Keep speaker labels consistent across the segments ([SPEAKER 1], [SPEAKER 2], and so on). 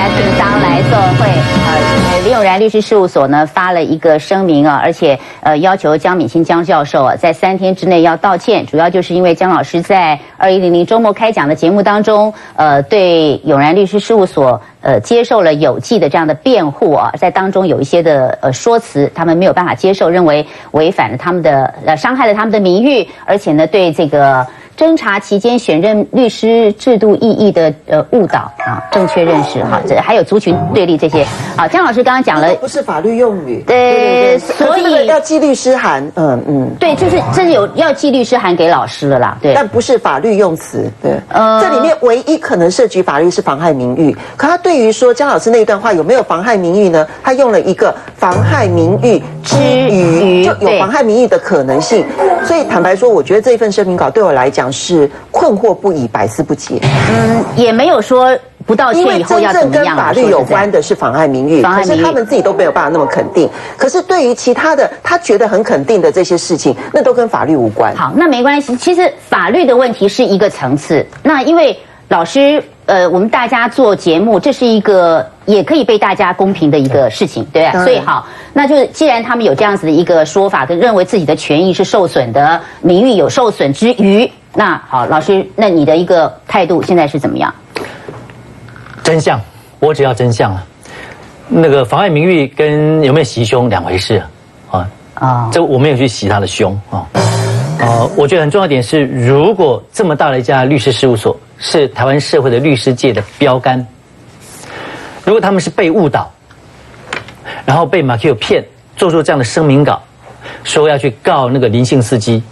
[SPEAKER 1] 家听当来做会。呃，李永然律师事务所呢发了一个声明啊，而且呃要求江敏清江教授啊在三天之内要道歉，主要就是因为江老师在二一零零周末开讲的节目当中，呃对永然律师事务所呃接受了有记的这样的辩护啊，在当中有一些的呃说辞，他们没有办法接受，认为违反了他们的呃伤害了他们的名誉，而且呢对这个。侦查期间选任律师制度意义的呃误导啊，正确认识哈，这还有族群对立这些。好，江老师刚刚讲了，
[SPEAKER 2] 不是法律用语。
[SPEAKER 1] 呃，
[SPEAKER 2] 所以要寄律师函。嗯嗯，
[SPEAKER 1] 对，就是这是有要寄律师函给老师了啦。对，
[SPEAKER 2] 但不是法律用词。对，呃，这里面唯一可能涉及法律是妨害名誉。可他对于说江老师那一段话有没有妨害名誉呢？他用了一个妨害名誉之余，就有妨害名誉的可能性。所以坦白说，我觉得这份声明稿对我来讲是困惑不已、百思不解。
[SPEAKER 1] 嗯，也没有说不道歉以后要怎么样。
[SPEAKER 2] 跟法律有关的是妨害名誉，可是他们自己都没有办法那么肯定。可是对于其他的，他觉得很肯定的这些事情，那都跟法律无关。
[SPEAKER 1] 好，那没关系。其实法律的问题是一个层次。那因为老师。呃，我们大家做节目，这是一个也可以被大家公平的一个事情，对吧？所以好，那就是既然他们有这样子的一个说法，跟认为自己的权益是受损的，名誉有受损之余，那好，老师，那你的一个态度现在是怎么样？
[SPEAKER 3] 真相，我只要真相啊。那个妨碍名誉跟有没有袭胸两回事啊？啊，这我没有去袭他的胸啊。呃，我觉得很重要一点是，如果这么大的一家律师事务所。是台湾社会的律师界的标杆。如果他们是被误导，然后被马 Q 骗，做出这样的声明稿，说要去告那个林姓司机，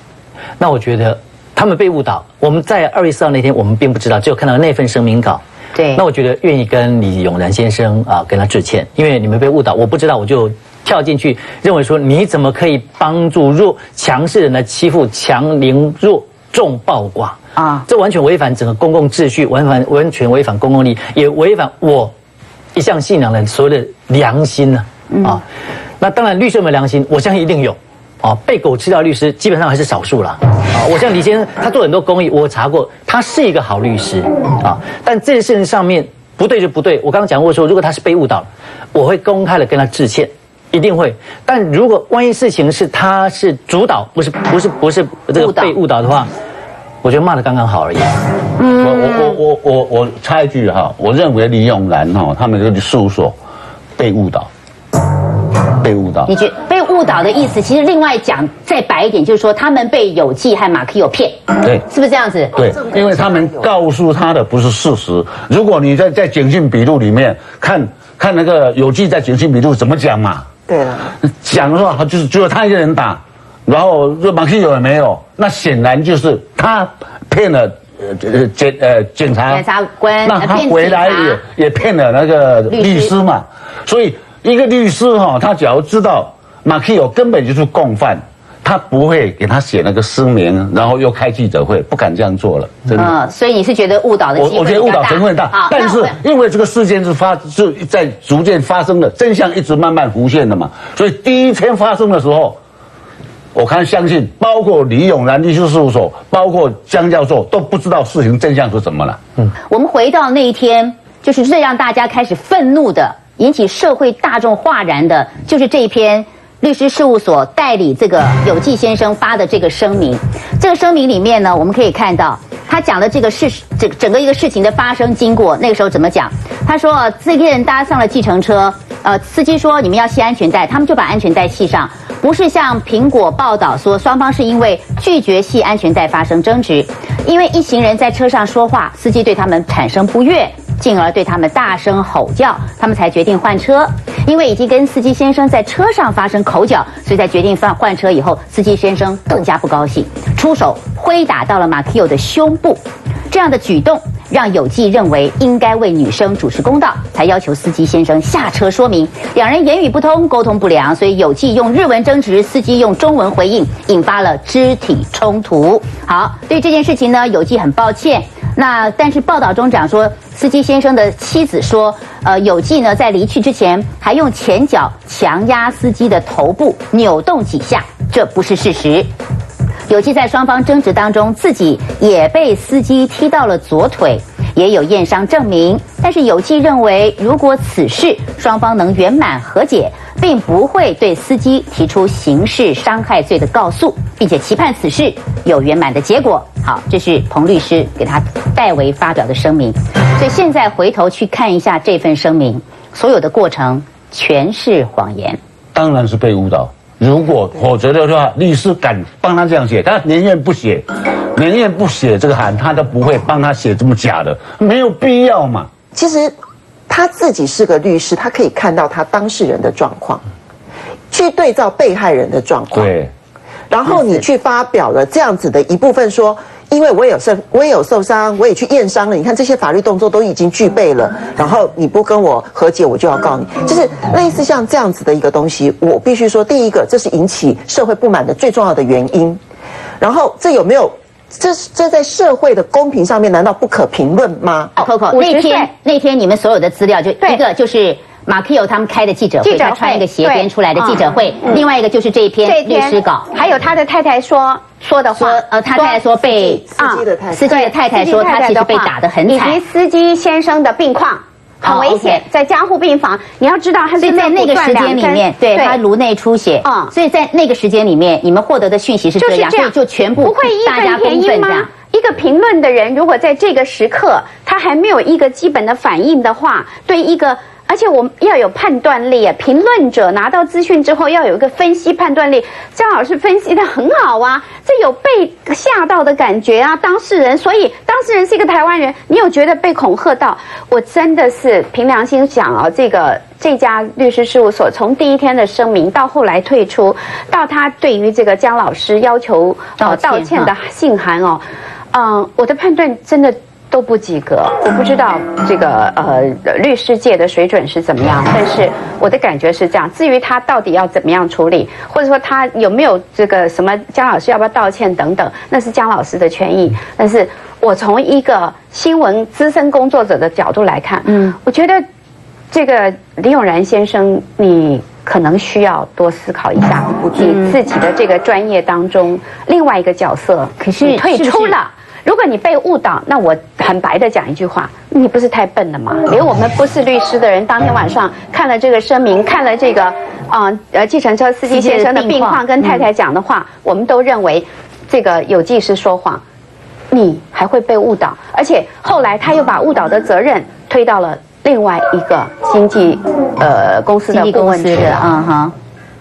[SPEAKER 3] 那我觉得他们被误导。我们在二月四号那天，我们并不知道，只有看到那份声明稿。
[SPEAKER 1] 对。
[SPEAKER 3] 那我觉得愿意跟李永然先生啊，跟他致歉，因为你们被误导，我不知道，我就跳进去，认为说你怎么可以帮助弱强势人来欺负强凌弱众暴寡？啊，这完全违反整个公共秩序，完反完全违反公共利益，也违反我一向信仰的所谓的良心呢。啊，那当然律师有没有良心，我相信一定有。啊，被狗吃掉律师基本上还是少数了。啊，我像李先生，他做很多公益，我查过，他是一个好律师。啊，但这件事情上面不对就不对。我刚刚讲过说，如果他是被误导，我会公开的跟他致歉，一定会。但如果万一事情是他是主导，不是不是不是这个被误导的话。我觉得骂的刚刚好而已。
[SPEAKER 4] 嗯，我我我我我插一句哈，我认为李永兰哈他们这个事务所被误导，被误导。
[SPEAKER 1] 你觉被误导的意思，其实另外讲再白一点，就是说他们被有记和马克有骗。
[SPEAKER 4] 对，
[SPEAKER 1] 是不是这样子？
[SPEAKER 4] 对，因为他们告诉他的不是事实。如果你在在警讯笔录里面看看那个有记在警讯笔录怎么讲嘛？
[SPEAKER 2] 对了，
[SPEAKER 4] 讲的话就是只有他一个人打。然后说马克有也没有，那显然就是他骗了呃检呃检察
[SPEAKER 1] 检察官，
[SPEAKER 4] 那他回来也也骗了那个律师嘛。所以一个律师哈，他假如知道马克有根本就是共犯，他不会给他写那个声明，然后又开记者会，不敢这样做了。真的。
[SPEAKER 1] 所以你是觉得误导的？我
[SPEAKER 4] 我觉得误导成分大，但是因为这个事件是发是在逐渐发生的，真相一直慢慢浮现的嘛。所以第一天发生的时候。我看相信，包括李永然律师事务所，包括江教授都不知道事情真相是什么了。
[SPEAKER 1] 嗯，我们回到那一天，就是最让大家开始愤怒的、引起社会大众哗然的，就是这一篇律师事务所代理这个有纪先生发的这个声明。这个声明里面呢，我们可以看到他讲的这个事，整整个一个事情的发生经过。那个时候怎么讲？他说这批人搭上了计程车，呃，司机说你们要系安全带，他们就把安全带系上。不是像苹果报道说，双方是因为拒绝系安全带发生争执，因为一行人在车上说话，司机对他们产生不悦，进而对他们大声吼叫，他们才决定换车。因为已经跟司机先生在车上发生口角，所以在决定换换车以后，司机先生更加不高兴，出手挥打到了马奎欧的胸部。这样的举动让有纪认为应该为女生主持公道，才要求司机先生下车说明。两人言语不通，沟通不良，所以有纪用日文争执，司机用中文回应，引发了肢体冲突。好，对这件事情呢，有纪很抱歉。那但是报道中讲说，司机先生的妻子说，呃，有纪呢在离去之前还用前脚强压司机的头部，扭动几下，这不是事实。有记在双方争执当中，自己也被司机踢到了左腿，也有验伤证明。但是有记认为，如果此事双方能圆满和解，并不会对司机提出刑事伤害罪的告诉，并且期盼此事有圆满的结果。好，这是彭律师给他代为发表的声明。所以现在回头去看一下这份声明，所有的过程全是谎言。
[SPEAKER 4] 当然是被误导。如果否则的话，律师敢帮他这样写，他宁愿不写，宁愿不写这个函，他都不会帮他写这么假的，没有必要嘛。
[SPEAKER 2] 其实他自己是个律师，他可以看到他当事人的状况，去对照被害人的状况。
[SPEAKER 4] 对，
[SPEAKER 2] 然后你去发表了这样子的一部分说。因为我也有受，我也有受伤，我也去验伤了。你看这些法律动作都已经具备了，然后你不跟我和解，我就要告你。就是类似像这样子的一个东西，我必须说，第一个，这是引起社会不满的最重要的原因。然后这有没有？这这在社会的公平上面，难道不可评论吗
[SPEAKER 1] ？Coco，那天那天你们所有的资料，就一个就是。马奎欧他们开的记者会，他穿一个斜边出来的记者会。另外一个就是这一篇律师稿，
[SPEAKER 5] 还有他的太太说说的话。
[SPEAKER 1] 呃，他太太说被
[SPEAKER 2] 司机的太太，
[SPEAKER 1] 司机的太太说他其实被打得很惨，
[SPEAKER 5] 以及司机先生的病况很危险，在加护病房。你要知道他是
[SPEAKER 1] 在那个时间里面，对他颅内出血。嗯，所以在那个时间里面，你们获得的讯息是这样，所以就全部
[SPEAKER 5] 不会义愤填膺吗？一个评论的人，如果在这个时刻他还没有一个基本的反应的话，对一个。而且我们要有判断力啊！评论者拿到资讯之后要有一个分析判断力。张老师分析的很好啊，这有被吓到的感觉啊！当事人，所以当事人是一个台湾人，你有觉得被恐吓到？我真的是凭良心讲啊，这个这家律师事务所从第一天的声明到后来退出，到他对于这个姜老师要求呃道歉的信函哦，嗯，我的判断真的。都不及格，我不知道这个呃律师界的水准是怎么样，但是我的感觉是这样。至于他到底要怎么样处理，或者说他有没有这个什么姜老师要不要道歉等等，那是姜老师的权益。但是我从一个新闻资深工作者的角度来看，嗯，我觉得这个李永然先生，你可能需要多思考一下你自己的这个专业当中另外一个角色，
[SPEAKER 1] 可是
[SPEAKER 5] 退出了。如果你被误导，那我很白的讲一句话，你不是太笨了吗？连我们不是律师的人，当天晚上看了这个声明，看了这个，啊呃，计程车司机先生的病况跟太太讲的话，我们都认为这个有技师说谎，你还会被误导，而且后来他又把误导的责任推到了另外一个经纪呃公司的顾问去了，嗯哼。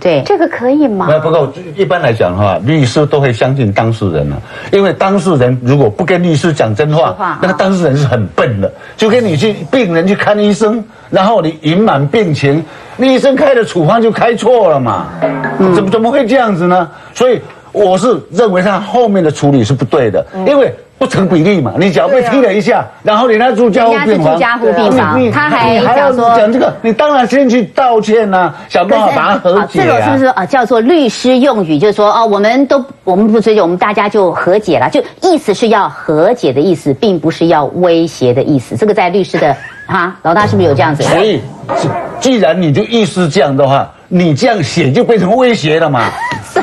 [SPEAKER 5] 对，这个可以吗？
[SPEAKER 4] 那不过一般来讲的话，律师都会相信当事人了，因为当事人如果不跟律师讲真话，那个当事人是很笨的。就跟你去病人去看医生，然后你隐瞒病情，那医生开的处方就开错了嘛？怎么怎么会这样子呢？所以我是认为他后面的处理是不对的，因为。不成比例嘛？你脚被踢了一下，然后你那住家护病房，
[SPEAKER 1] 住家护病房，他还
[SPEAKER 4] 你讲这个，你当然先去道歉呐，想办法把它和解啊。这
[SPEAKER 1] 个是不是啊？叫做律师用语，就是说哦，我们都我们不追究，我们大家就和解了，就意思是要和解的意思，并不是要威胁的意思。这个在律师的哈老大是不是有这样子？
[SPEAKER 4] 所以，既然你就意思这样的话。你这样写就变成威胁了嘛？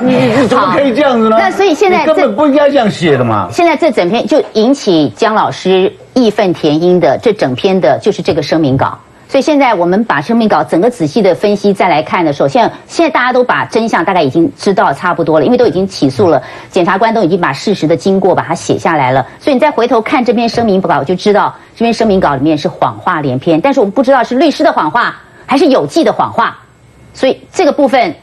[SPEAKER 4] 你 你怎么可以这样子呢？
[SPEAKER 1] 那所以现在
[SPEAKER 4] 根本不应该这样写的嘛。
[SPEAKER 1] 现在这整篇就引起姜老师义愤填膺的这整篇的就是这个声明稿。所以现在我们把声明稿整个仔细的分析再来看的时候，现在现在大家都把真相大概已经知道差不多了，因为都已经起诉了，检察官都已经把事实的经过把它写下来了。所以你再回头看这篇声明稿，就知道这篇声明稿里面是谎话连篇。但是我们不知道是律师的谎话还是有记的谎话。所以这个部分，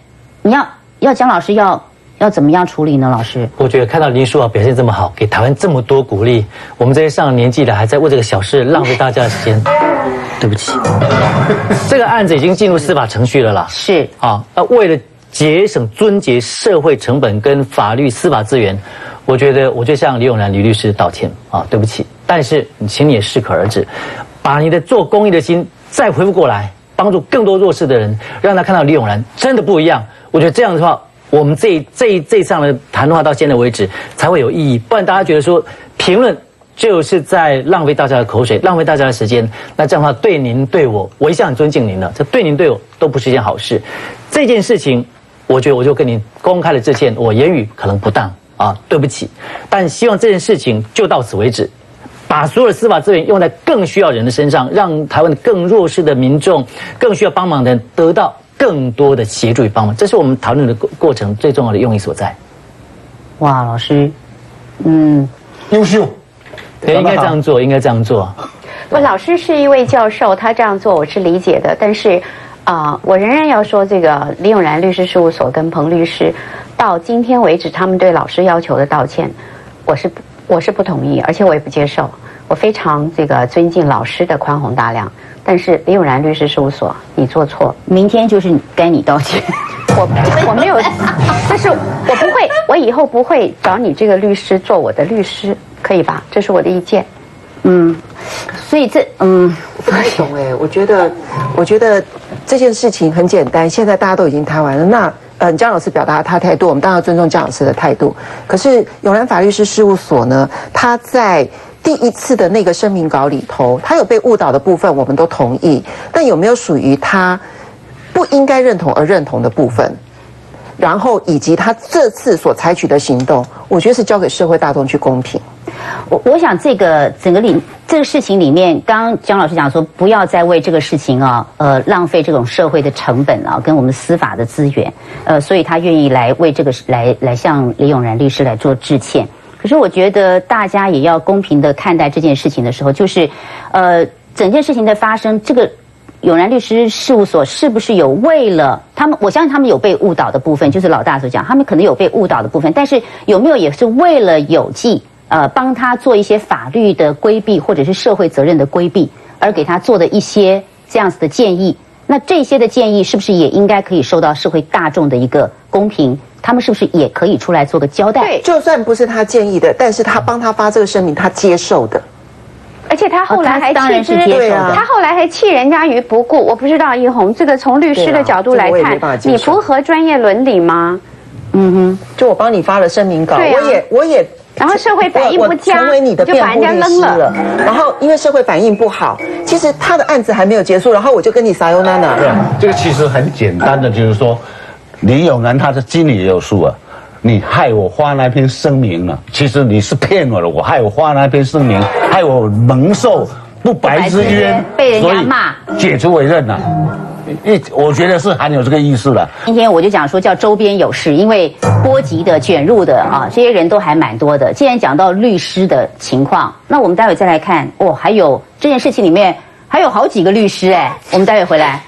[SPEAKER 1] 你要要姜老师要要怎么样处理呢？老师，
[SPEAKER 3] 我觉得看到林书豪表现这么好，给台湾这么多鼓励，我们这些上了年纪的还在为这个小事浪费大家的时间，对不起。这个案子已经进入司法程序了啦。
[SPEAKER 1] 是
[SPEAKER 3] 啊，那为了节省、尊节社会成本跟法律司法资源，我觉得我就向李永兰李律师道歉啊，对不起。但是，请你也适可而止，把你的做公益的心再恢复过来。帮助更多弱势的人，让他看到李永然真的不一样。我觉得这样的话，我们这这这上的谈话到现在为止才会有意义。不然大家觉得说评论就是在浪费大家的口水，浪费大家的时间。那这样的话，对您对我，我一向很尊敬您的，这对您对我都不是一件好事。这件事情，我觉得我就跟您公开的致歉，我言语可能不当啊，对不起。但希望这件事情就到此为止。把所有的司法资源用在更需要人的身上，让台湾更弱势的民众、更需要帮忙的人得到更多的协助与帮忙。这是我们讨论的过过程最重要的用意所在。
[SPEAKER 1] 哇，老师，嗯，
[SPEAKER 4] 优秀，
[SPEAKER 3] 对，应该这样做，应该这样做。
[SPEAKER 5] 不，老师是一位教授，他这样做我是理解的，但是。啊，我仍然要说，这个李永然律师事务所跟彭律师，到今天为止，他们对老师要求的道歉，我是我是不同意，而且我也不接受。我非常这个尊敬老师的宽宏大量，但是李永然律师事务所，你做错，
[SPEAKER 1] 明天就是该你道歉。
[SPEAKER 5] 我我没有，但是我不会，我以后不会找你这个律师做我的律师，可以吧？这是我的意见。
[SPEAKER 1] 嗯，所以这嗯，
[SPEAKER 2] 不太懂哎。我觉得，我觉得这件事情很简单。现在大家都已经谈完了，那嗯，姜老师表达他态度，我们当然要尊重姜老师的态度。可是永兰法律师事务所呢，他在第一次的那个声明稿里头，他有被误导的部分，我们都同意。但有没有属于他不应该认同而认同的部分？然后以及他这次所采取的行动，我觉得是交给社会大众去公平。
[SPEAKER 1] 我我想这个整个里这个事情里面，刚刚姜老师讲说，不要再为这个事情啊，呃，浪费这种社会的成本啊，跟我们司法的资源，呃，所以他愿意来为这个来来向李永然律师来做致歉。可是我觉得大家也要公平的看待这件事情的时候，就是，呃，整件事情的发生，这个。永然律师事务所是不是有为了他们？我相信他们有被误导的部分，就是老大所讲，他们可能有被误导的部分。但是有没有也是为了有计，呃，帮他做一些法律的规避，或者是社会责任的规避，而给他做的一些这样子的建议？那这些的建议是不是也应该可以受到社会大众的一个公平？他们是不是也可以出来做个交代？
[SPEAKER 2] 对，就算不是他建议的，但是他帮他发这个声明，他接受的。
[SPEAKER 5] 而且他后来还弃之，他后来还弃人家于不顾。我不知道一红，这个从律师的角度来看，你符合专业伦理吗？
[SPEAKER 2] 嗯哼，就我帮你发了声明稿，我也我也，
[SPEAKER 5] 然后社会反应不佳，
[SPEAKER 2] 成为你的辩护律师了。然后因为社会反应不好，其实他的案子还没有结束，然后我就跟你撒尤娜娜。
[SPEAKER 4] 对，这个其实很简单的，就是说李永南他的心里也有数啊。你害我发那篇声明了，其实你是骗我的。我害我发那篇声明，害我蒙受不白之冤，
[SPEAKER 1] 被人家骂，
[SPEAKER 4] 解除委任了。一，我觉得是含有这个意思的。
[SPEAKER 1] 今天我就讲说叫周边有事，因为波及的卷入的啊，这些人都还蛮多的。既然讲到律师的情况，那我们待会再来看哦，还有这件事情里面还有好几个律师哎，我们待会回来。